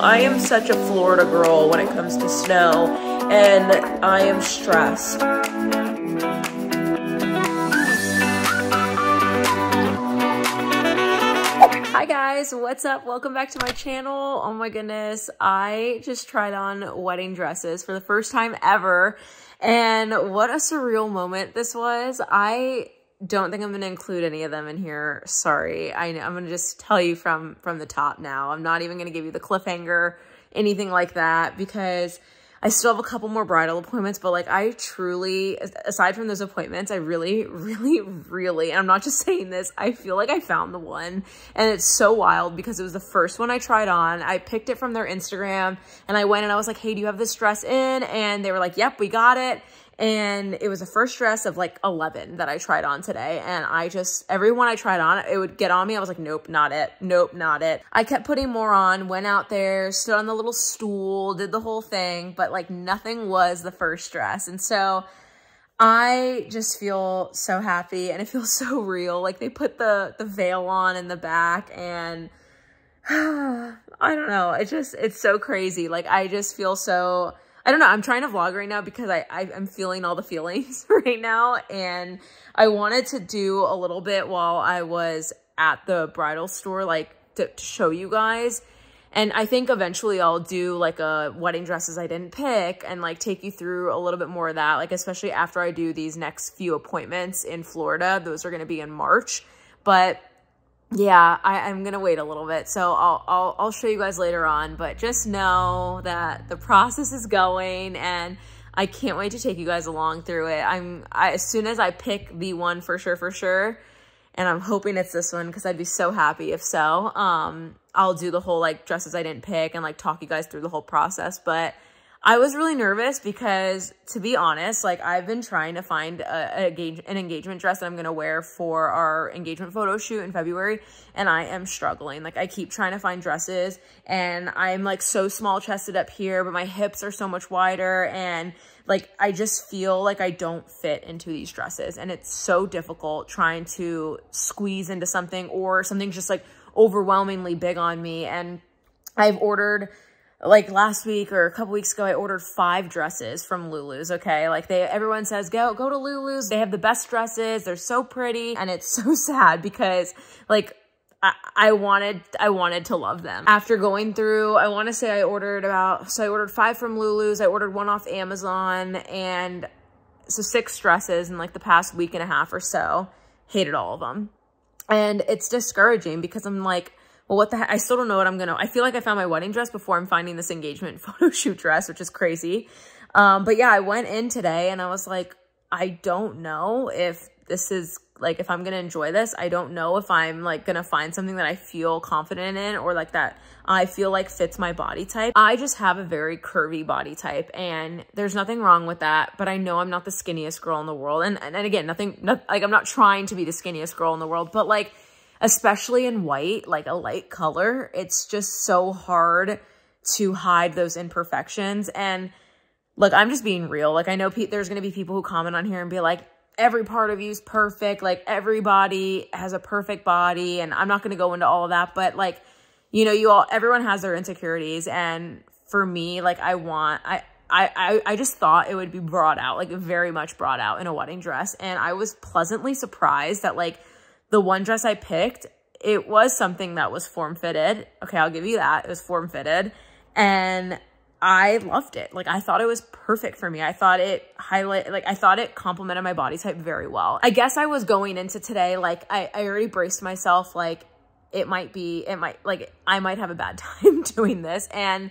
I am such a Florida girl when it comes to snow and I am stressed. Hi guys, what's up? Welcome back to my channel. Oh my goodness, I just tried on wedding dresses for the first time ever and what a surreal moment this was. I don't think I'm going to include any of them in here. Sorry. I, I'm going to just tell you from, from the top now. I'm not even going to give you the cliffhanger, anything like that, because I still have a couple more bridal appointments, but like I truly, aside from those appointments, I really, really, really, and I'm not just saying this, I feel like I found the one. And it's so wild because it was the first one I tried on. I picked it from their Instagram and I went and I was like, hey, do you have this dress in? And they were like, yep, we got it. And it was a first dress of like 11 that I tried on today. And I just, every one I tried on, it would get on me. I was like, nope, not it. Nope, not it. I kept putting more on, went out there, stood on the little stool, did the whole thing, but like nothing was the first dress. And so I just feel so happy and it feels so real. Like they put the, the veil on in the back and I don't know. It just, it's so crazy. Like I just feel so I don't know. I'm trying to vlog right now because I, I am feeling all the feelings right now. And I wanted to do a little bit while I was at the bridal store, like to, to show you guys. And I think eventually I'll do like a wedding dresses I didn't pick and like take you through a little bit more of that. Like, especially after I do these next few appointments in Florida, those are going to be in March. But yeah, I, am gonna wait a little bit. So I'll, I'll, I'll show you guys later on, but just know that the process is going and I can't wait to take you guys along through it. I'm, I, as soon as I pick the one for sure, for sure, and I'm hoping it's this one because I'd be so happy if so, um, I'll do the whole like dresses I didn't pick and like talk you guys through the whole process, but I was really nervous because, to be honest, like I've been trying to find a, a, an engagement dress that I'm going to wear for our engagement photo shoot in February, and I am struggling. Like I keep trying to find dresses, and I'm like so small chested up here, but my hips are so much wider, and like I just feel like I don't fit into these dresses, and it's so difficult trying to squeeze into something or something just like overwhelmingly big on me, and I've ordered like last week or a couple weeks ago, I ordered five dresses from Lulu's, okay? Like they, everyone says, go, go to Lulu's. They have the best dresses. They're so pretty. And it's so sad because like, I, wanted, I wanted to love them. After going through, I want to say I ordered about, so I ordered five from Lulu's. I ordered one off Amazon and so six dresses in like the past week and a half or so. Hated all of them. And it's discouraging because I'm like, well, what the heck? I still don't know what I'm going to, I feel like I found my wedding dress before I'm finding this engagement photo shoot dress, which is crazy. Um, but yeah, I went in today and I was like, I don't know if this is like, if I'm going to enjoy this, I don't know if I'm like going to find something that I feel confident in or like that I feel like fits my body type. I just have a very curvy body type and there's nothing wrong with that, but I know I'm not the skinniest girl in the world. And, and, and again, nothing, not, like I'm not trying to be the skinniest girl in the world, but like, especially in white, like a light color. It's just so hard to hide those imperfections. And look, I'm just being real. Like I know there's going to be people who comment on here and be like, every part of you is perfect. Like everybody has a perfect body. And I'm not going to go into all of that, but like, you know, you all, everyone has their insecurities. And for me, like I want, I, I, I, I, just thought it would be brought out, like very much brought out in a wedding dress. And I was pleasantly surprised that like the one dress I picked, it was something that was form fitted. Okay, I'll give you that. It was form fitted. And I loved it. Like I thought it was perfect for me. I thought it highlight like I thought it complemented my body type very well. I guess I was going into today like I, I already braced myself like it might be it might like I might have a bad time doing this and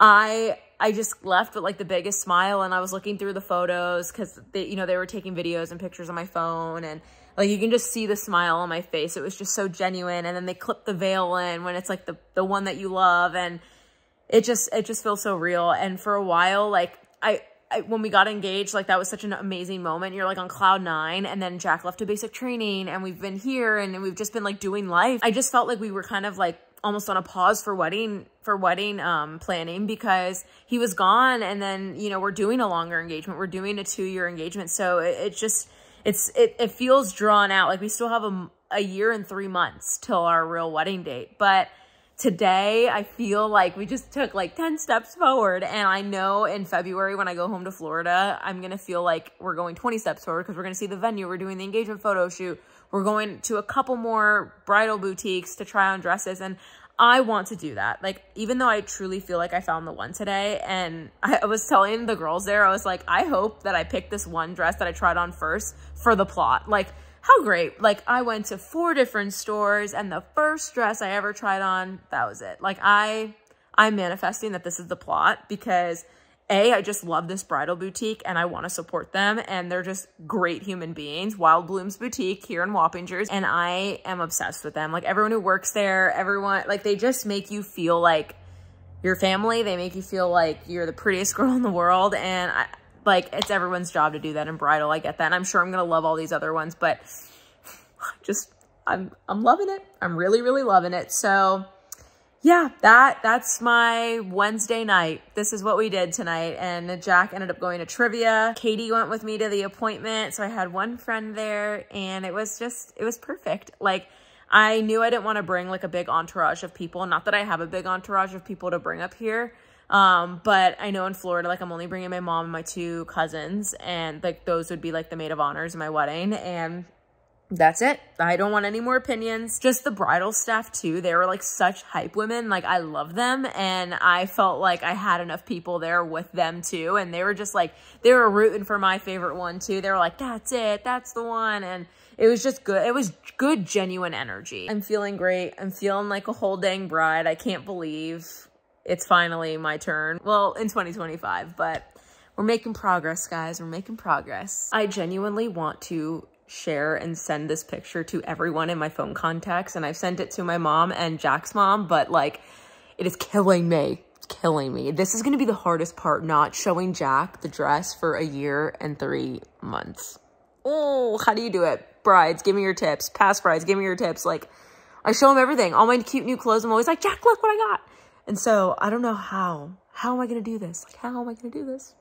I I just left with like the biggest smile and I was looking through the photos because they you know they were taking videos and pictures on my phone and like you can just see the smile on my face. It was just so genuine. And then they clip the veil in when it's like the, the one that you love. And it just, it just feels so real. And for a while, like I, I, when we got engaged, like that was such an amazing moment. You're like on cloud nine and then Jack left to basic training and we've been here and we've just been like doing life. I just felt like we were kind of like almost on a pause for wedding, for wedding um, planning because he was gone. And then, you know, we're doing a longer engagement. We're doing a two year engagement. So it, it just, it's it, it feels drawn out. Like we still have a, a year and three months till our real wedding date. But today I feel like we just took like 10 steps forward. And I know in February when I go home to Florida, I'm going to feel like we're going 20 steps forward because we're going to see the venue. We're doing the engagement photo shoot. We're going to a couple more bridal boutiques to try on dresses. And I want to do that. Like, even though I truly feel like I found the one today, and I was telling the girls there, I was like, I hope that I picked this one dress that I tried on first for the plot. Like, how great. Like, I went to four different stores, and the first dress I ever tried on, that was it. Like, I, I'm manifesting that this is the plot because a, I just love this bridal boutique and I want to support them and they're just great human beings. Wild Blooms Boutique here in Wappingers and I am obsessed with them. Like everyone who works there, everyone, like they just make you feel like your family. They make you feel like you're the prettiest girl in the world and I, like it's everyone's job to do that in bridal. I get that and I'm sure I'm going to love all these other ones, but just I'm, I'm loving it. I'm really, really loving it. So yeah, that that's my Wednesday night. This is what we did tonight. And Jack ended up going to trivia. Katie went with me to the appointment. So I had one friend there and it was just, it was perfect. Like I knew I didn't want to bring like a big entourage of people. Not that I have a big entourage of people to bring up here. Um, but I know in Florida, like I'm only bringing my mom and my two cousins and like those would be like the maid of honors in my wedding. And that's it. I don't want any more opinions. Just the bridal staff too. They were like such hype women. Like I love them. And I felt like I had enough people there with them too. And they were just like, they were rooting for my favorite one too. They were like, that's it. That's the one. And it was just good. It was good, genuine energy. I'm feeling great. I'm feeling like a whole dang bride. I can't believe it's finally my turn. Well, in 2025, but we're making progress, guys. We're making progress. I genuinely want to share and send this picture to everyone in my phone contacts. And I've sent it to my mom and Jack's mom, but like, it is killing me. It's killing me. This is going to be the hardest part, not showing Jack the dress for a year and three months. Oh, how do you do it? Brides, give me your tips. Past brides, give me your tips. Like, I show him everything. All my cute new clothes. I'm always like, Jack, look what I got. And so I don't know how. How am I going to do this? Like, how am I going to do this?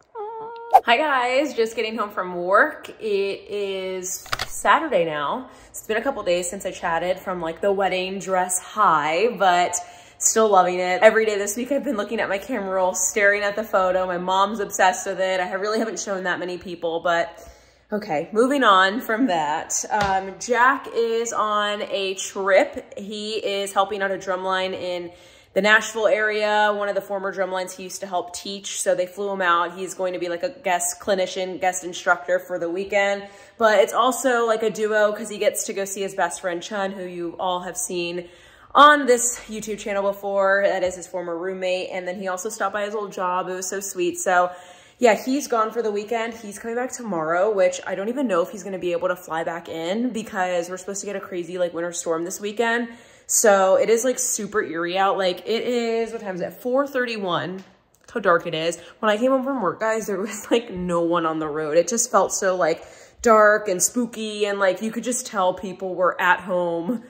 Hi guys, just getting home from work. It is Saturday now. It's been a couple days since I chatted from like the wedding dress high, but still loving it. Every day this week I've been looking at my camera roll, staring at the photo. My mom's obsessed with it. I really haven't shown that many people, but okay, moving on from that. Um, Jack is on a trip. He is helping out a drumline in the Nashville area, one of the former drumlines he used to help teach. So they flew him out. He's going to be like a guest clinician, guest instructor for the weekend. But it's also like a duo because he gets to go see his best friend Chun, who you all have seen on this YouTube channel before. That is his former roommate. And then he also stopped by his old job. It was so sweet. So yeah, he's gone for the weekend. He's coming back tomorrow, which I don't even know if he's going to be able to fly back in because we're supposed to get a crazy like winter storm this weekend. So it is like super eerie out. Like it is, what time is it? 4.31 how dark it is. When I came home from work, guys, there was like no one on the road. It just felt so like dark and spooky and like you could just tell people were at home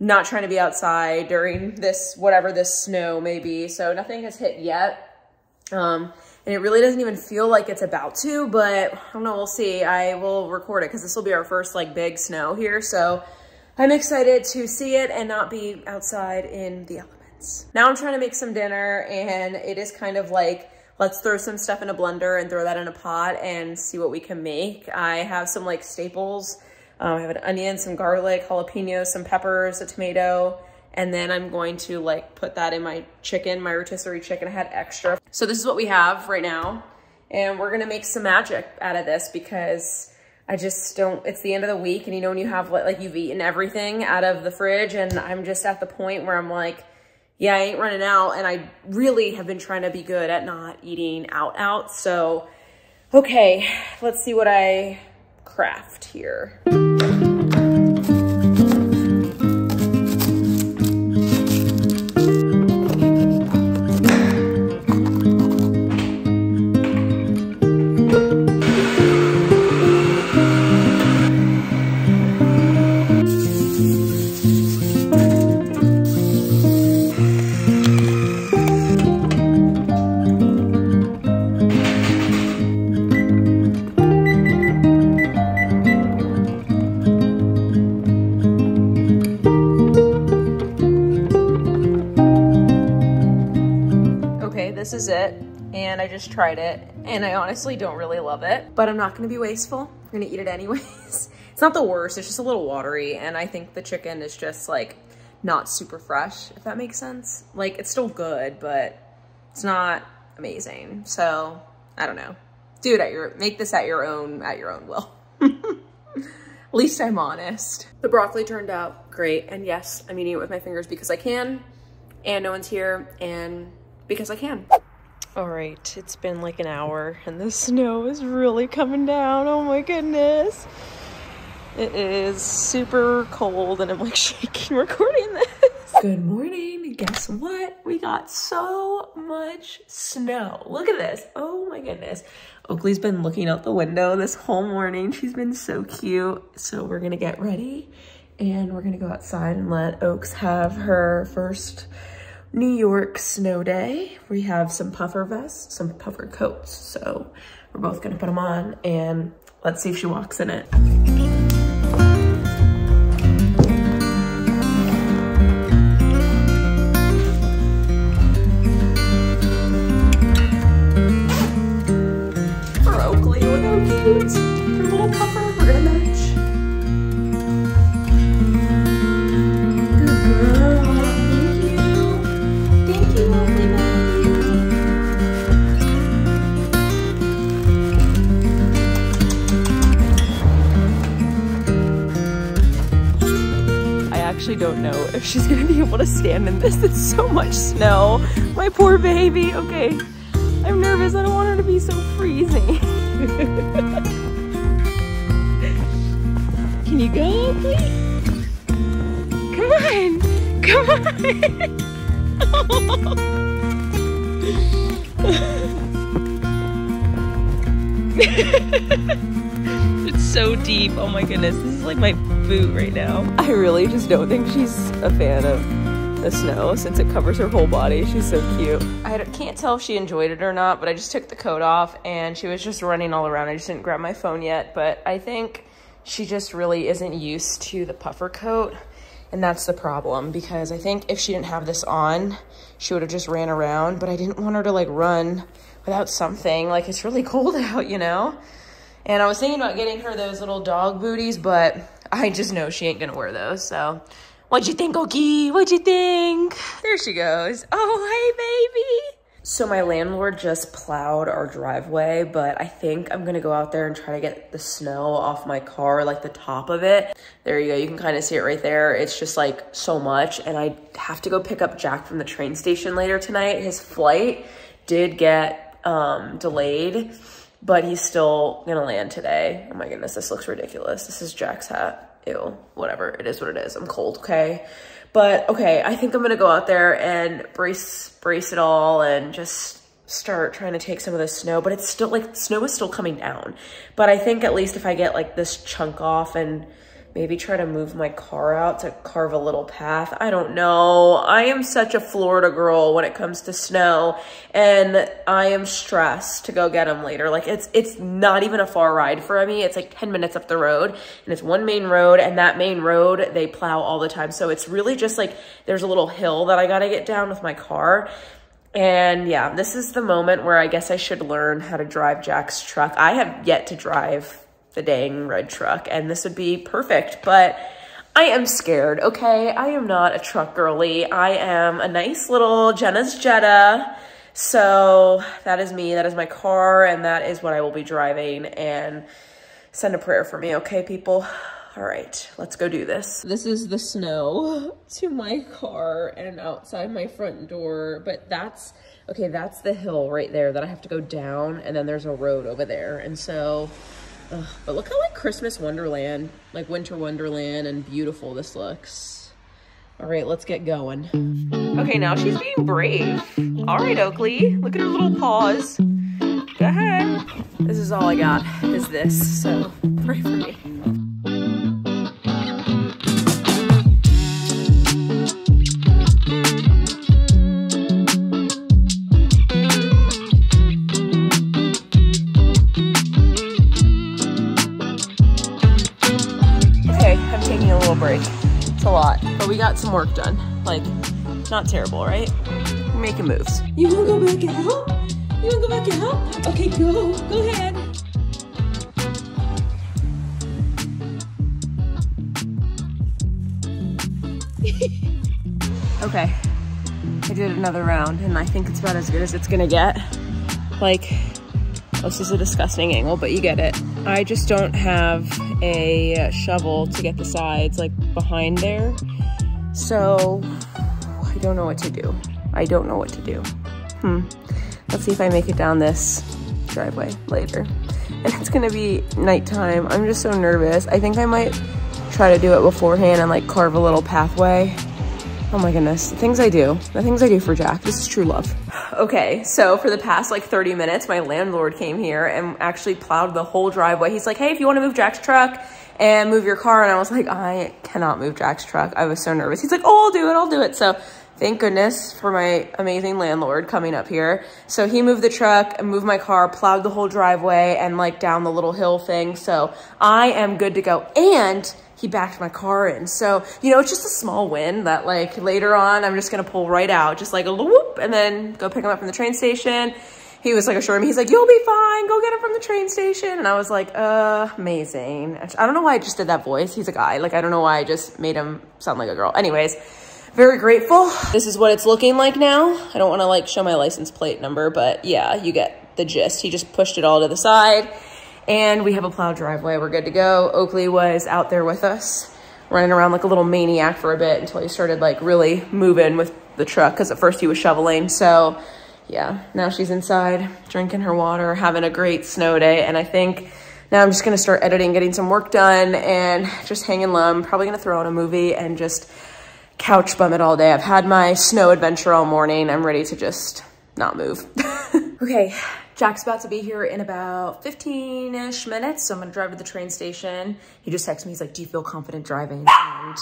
not trying to be outside during this, whatever this snow may be. So nothing has hit yet. Um, and it really doesn't even feel like it's about to, but I don't know, we'll see. I will record it because this will be our first like big snow here. So I'm excited to see it and not be outside in the elements. Now I'm trying to make some dinner and it is kind of like, let's throw some stuff in a blender and throw that in a pot and see what we can make. I have some like staples. Um, I have an onion, some garlic, jalapenos, some peppers, a tomato, and then I'm going to like put that in my chicken, my rotisserie chicken. I had extra. So this is what we have right now. And we're gonna make some magic out of this because I just don't, it's the end of the week and you know when you have like, you've eaten everything out of the fridge and I'm just at the point where I'm like, yeah, I ain't running out. And I really have been trying to be good at not eating out out. So, okay, let's see what I craft here. Is it. And I just tried it and I honestly don't really love it, but I'm not gonna be wasteful. I'm gonna eat it anyways. it's not the worst, it's just a little watery and I think the chicken is just like not super fresh, if that makes sense. Like it's still good, but it's not amazing. So I don't know. Do it at your, make this at your own, at your own will. At least I'm honest. The broccoli turned out great. And yes, I'm eating it with my fingers because I can and no one's here and because I can. All right, it's been like an hour and the snow is really coming down. Oh my goodness. It is super cold and I'm like shaking recording this. Good morning. Guess what? We got so much snow. Look at this. Oh my goodness. Oakley's been looking out the window this whole morning. She's been so cute. So we're gonna get ready and we're gonna go outside and let Oaks have her first New York snow day. We have some puffer vests, some puffer coats. So we're both gonna put them on and let's see if she walks in it. Actually don't know if she's gonna be able to stand in this. It's so much snow. My poor baby. Okay. I'm nervous. I don't want her to be so freezing. Can you go, please? Come on. Come on. it's so deep. Oh my goodness. This is like my boot right now. I really just don't think she's a fan of the snow since it covers her whole body. She's so cute. I can't tell if she enjoyed it or not, but I just took the coat off and she was just running all around. I just didn't grab my phone yet, but I think she just really isn't used to the puffer coat. And that's the problem because I think if she didn't have this on, she would have just ran around, but I didn't want her to like run without something. Like it's really cold out, you know? And I was thinking about getting her those little dog booties, but I just know she ain't gonna wear those. So, what'd you think, Oki? What'd you think? There she goes. Oh, hey, baby. So my landlord just plowed our driveway, but I think I'm gonna go out there and try to get the snow off my car, like the top of it. There you go, you can kind of see it right there. It's just like so much, and I have to go pick up Jack from the train station later tonight. His flight did get um, delayed, but he's still gonna land today. Oh my goodness, this looks ridiculous. This is Jack's hat. Ew, whatever, it is what it is. I'm cold, okay? But okay, I think I'm gonna go out there and brace brace it all and just start trying to take some of the snow, but it's still like snow is still coming down. But I think at least if I get like this chunk off and maybe try to move my car out to carve a little path. I don't know. I am such a Florida girl when it comes to snow and I am stressed to go get them later. Like it's it's not even a far ride for me. It's like 10 minutes up the road and it's one main road and that main road they plow all the time. So it's really just like there's a little hill that I got to get down with my car. And yeah, this is the moment where I guess I should learn how to drive Jack's truck. I have yet to drive the dang red truck and this would be perfect, but I am scared, okay? I am not a truck girly. I am a nice little Jenna's Jetta. So that is me, that is my car, and that is what I will be driving. And send a prayer for me, okay, people? All right, let's go do this. This is the snow to my car and outside my front door, but that's, okay, that's the hill right there that I have to go down, and then there's a road over there. And so, ugh, but look how like Christmas Wonderland, like Winter Wonderland and beautiful this looks. All right, let's get going. Okay, now she's being brave. All right, Oakley, look at her little paws. Go ahead. This is all I got, is this, so pray for me. But we got some work done. Like, not terrible, right? making moves. You wanna go back out? You wanna go back out? Okay, go. Go ahead. okay, I did another round and I think it's about as good as it's gonna get. Like, this is a disgusting angle, but you get it. I just don't have a shovel to get the sides like behind there. So I don't know what to do. I don't know what to do. Hmm. Let's see if I make it down this driveway later. And it's gonna be nighttime. I'm just so nervous. I think I might try to do it beforehand and like carve a little pathway. Oh my goodness, the things I do, the things I do for Jack, this is true love. Okay, so for the past like 30 minutes, my landlord came here and actually plowed the whole driveway. He's like, hey, if you wanna move Jack's truck and move your car, and I was like, I cannot move Jack's truck. I was so nervous. He's like, oh, I'll do it, I'll do it. So thank goodness for my amazing landlord coming up here. So he moved the truck and moved my car, plowed the whole driveway and like down the little hill thing. So I am good to go. And he backed my car in. So, you know, it's just a small win that like later on, I'm just gonna pull right out, just like a whoop, and then go pick him up from the train station. He was like assuring me, he's like, you'll be fine, go get him from the train station. And I was like, uh, amazing. I don't know why I just did that voice. He's a guy. Like, I don't know why I just made him sound like a girl. Anyways, very grateful. This is what it's looking like now. I don't wanna like show my license plate number, but yeah, you get the gist. He just pushed it all to the side and we have a plowed driveway. We're good to go. Oakley was out there with us, running around like a little maniac for a bit until he started like really moving with the truck because at first he was shoveling. So yeah, now she's inside drinking her water, having a great snow day. And I think now I'm just gonna start editing, getting some work done and just hanging. I'm probably gonna throw on a movie and just couch bum it all day. I've had my snow adventure all morning. I'm ready to just not move. okay, Jack's about to be here in about 15-ish minutes, so I'm gonna drive to the train station. He just texted me, he's like, do you feel confident driving? And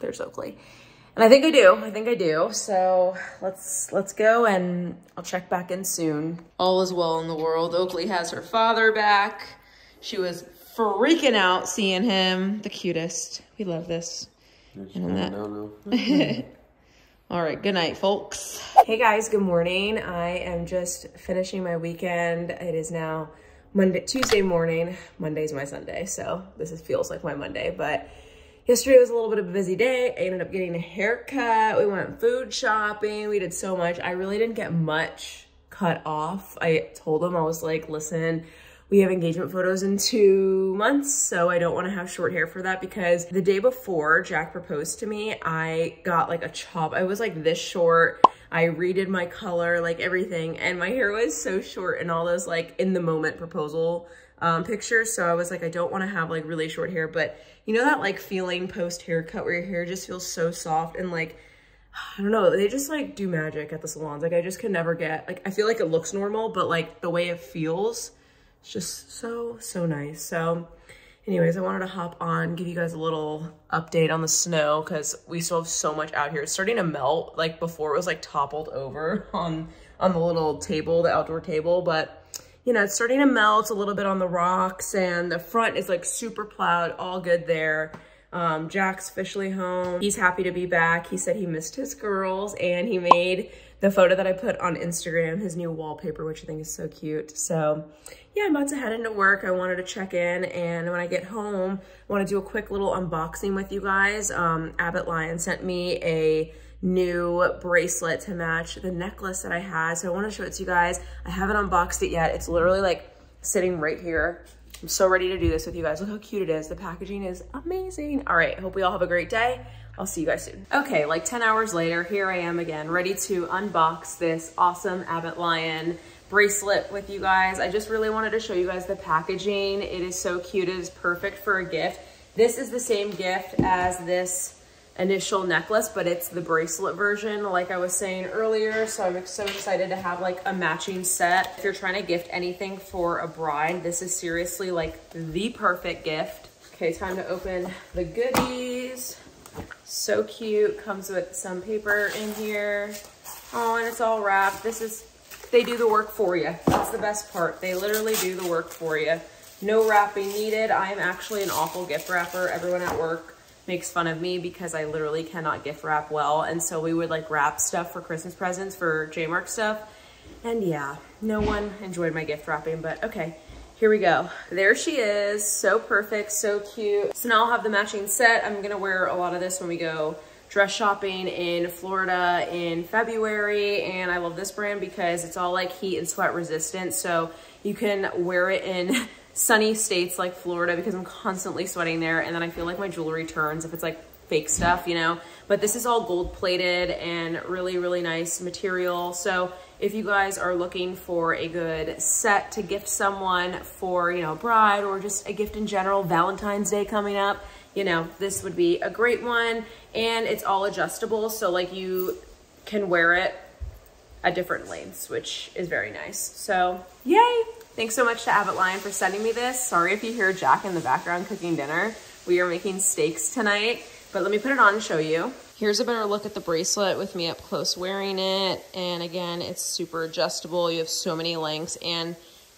there's Oakley. And I think I do, I think I do. So let's let's go and I'll check back in soon. All is well in the world. Oakley has her father back. She was freaking out seeing him. The cutest. We love this. And that. All right, good night, folks. Hey guys, good morning. I am just finishing my weekend. It is now Monday, Tuesday morning. Monday's my Sunday, so this is, feels like my Monday, but yesterday was a little bit of a busy day. I ended up getting a haircut. We went food shopping. We did so much. I really didn't get much cut off. I told him, I was like, listen, we have engagement photos in two months, so I don't want to have short hair for that because the day before Jack proposed to me, I got like a chop. I was like this short. I redid my color, like everything, and my hair was so short and all those like in the moment proposal um, pictures. So I was like, I don't want to have like really short hair, but you know that like feeling post haircut where your hair just feels so soft and like I don't know, they just like do magic at the salons. Like I just could never get, like I feel like it looks normal, but like the way it feels it's just so, so nice. So anyways, I wanted to hop on, give you guys a little update on the snow because we still have so much out here. It's starting to melt. Like before it was like toppled over on, on the little table, the outdoor table, but you know, it's starting to melt a little bit on the rocks and the front is like super plowed, all good there. Um, Jack's officially home. He's happy to be back. He said he missed his girls and he made the photo that I put on Instagram, his new wallpaper, which I think is so cute. So yeah, I'm about to head into work. I wanted to check in and when I get home, I want to do a quick little unboxing with you guys. Um, Abbott Lyon sent me a new bracelet to match the necklace that I had. So I want to show it to you guys. I haven't unboxed it yet. It's literally like sitting right here. I'm so ready to do this with you guys. Look how cute it is. The packaging is amazing. All right, hope we all have a great day. I'll see you guys soon. Okay, like 10 hours later, here I am again, ready to unbox this awesome Abbott Lyon bracelet with you guys. I just really wanted to show you guys the packaging. It is so cute. It is perfect for a gift. This is the same gift as this initial necklace, but it's the bracelet version, like I was saying earlier. So I'm so excited to have like a matching set. If you're trying to gift anything for a bride, this is seriously like the perfect gift. Okay, time to open the goodies. So cute, comes with some paper in here. Oh, and it's all wrapped. This is, they do the work for you. That's the best part. They literally do the work for you. No wrapping needed. I am actually an awful gift wrapper. Everyone at work makes fun of me because I literally cannot gift wrap well. And so we would like wrap stuff for Christmas presents for J Mark stuff. And yeah, no one enjoyed my gift wrapping, but okay. Here we go. There she is. So perfect, so cute. So now I'll have the matching set. I'm gonna wear a lot of this when we go dress shopping in Florida in February. And I love this brand because it's all like heat and sweat resistant. So you can wear it in sunny states like Florida because I'm constantly sweating there. And then I feel like my jewelry turns if it's like fake stuff, you know, but this is all gold plated and really, really nice material. So if you guys are looking for a good set to gift someone for, you know, a bride or just a gift in general, Valentine's Day coming up, you know, this would be a great one. And it's all adjustable. So like you can wear it at different lengths, which is very nice. So yay. Thanks so much to Abbott Lyon for sending me this. Sorry if you hear Jack in the background cooking dinner. We are making steaks tonight, but let me put it on and show you. Here's a better look at the bracelet with me up close wearing it. And again, it's super adjustable. You have so many lengths and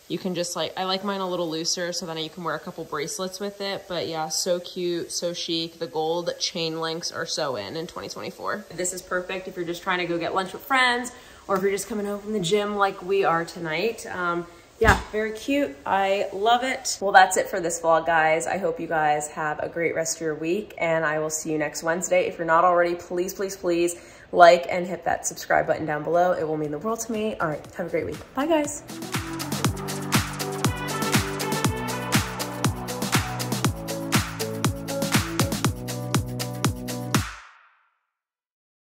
you can just like, I like mine a little looser so then you can wear a couple bracelets with it. But yeah, so cute, so chic. The gold chain links are so in in 2024. This is perfect if you're just trying to go get lunch with friends or if you're just coming home from the gym like we are tonight. Um, yeah, very cute. I love it. Well, that's it for this vlog, guys. I hope you guys have a great rest of your week, and I will see you next Wednesday. If you're not already, please, please, please like and hit that subscribe button down below. It will mean the world to me. All right, have a great week. Bye, guys.